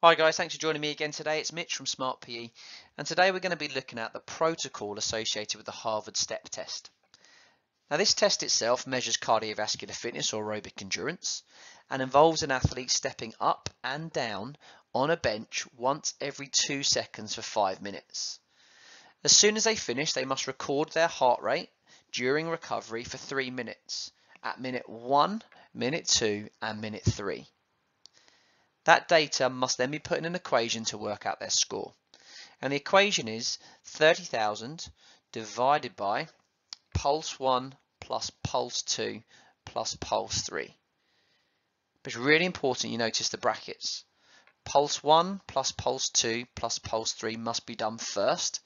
Hi guys, thanks for joining me again today. It's Mitch from Smart PE and today we're going to be looking at the protocol associated with the Harvard STEP test. Now this test itself measures cardiovascular fitness or aerobic endurance and involves an athlete stepping up and down on a bench once every two seconds for five minutes. As soon as they finish they must record their heart rate during recovery for three minutes at minute one, minute two and minute three. That data must then be put in an equation to work out their score. And the equation is 30,000 divided by pulse 1 plus pulse 2 plus pulse 3. But it's really important you notice the brackets. Pulse 1 plus pulse 2 plus pulse 3 must be done first.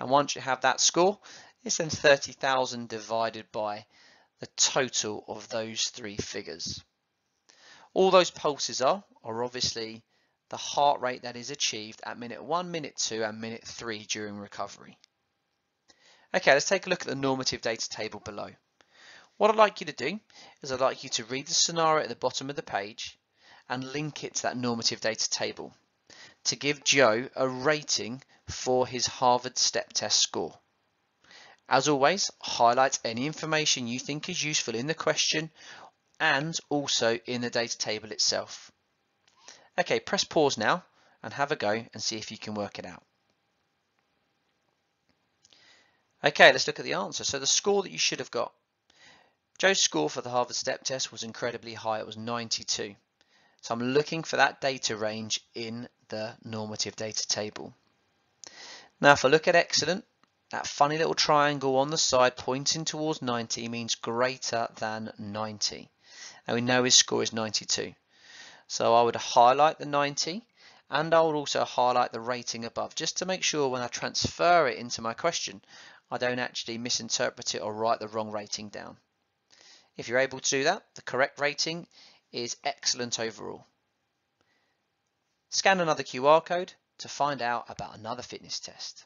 And once you have that score, it's then 30,000 divided by the total of those three figures. All those pulses are, are obviously the heart rate that is achieved at minute 1, minute 2 and minute 3 during recovery. Okay, let's take a look at the normative data table below. What I'd like you to do is I'd like you to read the scenario at the bottom of the page and link it to that normative data table to give Joe a rating for his Harvard STEP test score. As always, highlight any information you think is useful in the question and also in the data table itself. Okay, press pause now and have a go and see if you can work it out. Okay, let's look at the answer. So the score that you should have got. Joe's score for the Harvard STEP test was incredibly high. It was 92. So I'm looking for that data range in the normative data table. Now if I look at excellent, that funny little triangle on the side pointing towards 90 means greater than 90 and we know his score is 92. So I would highlight the 90 and I would also highlight the rating above just to make sure when I transfer it into my question I don't actually misinterpret it or write the wrong rating down. If you're able to do that, the correct rating is excellent overall. Scan another QR code to find out about another fitness test.